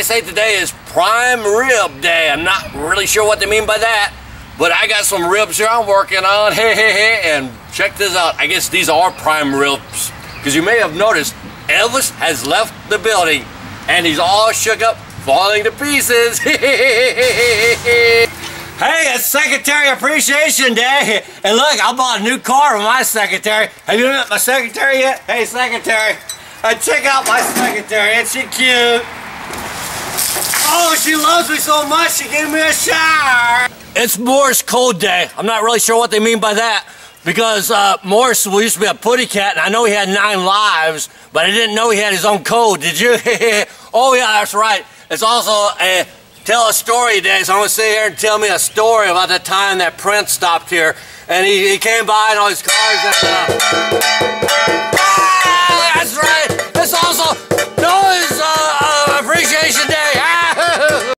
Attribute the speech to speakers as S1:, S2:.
S1: they say today is prime rib day. I'm not really sure what they mean by that, but I got some ribs here I'm working on. Hey, hey, hey, and check this out. I guess these are prime ribs because you may have noticed Elvis has left the building and he's all shook up, falling to pieces. hey, it's Secretary Appreciation Day. And look, I bought a new car for my secretary. Have you met my secretary yet? Hey, secretary. Uh, check out my secretary. Ain't she cute? Oh, she loves me so much, she gave me a shower. It's Morse Code Day. I'm not really sure what they mean by that because uh, Morris used to be a putty cat, and I know he had nine lives, but I didn't know he had his own code. Did you? oh yeah, that's right. It's also a tell a story day, so I'm gonna sit here and tell me a story about the time that Prince stopped here, and he, he came by and all his cars. And, uh,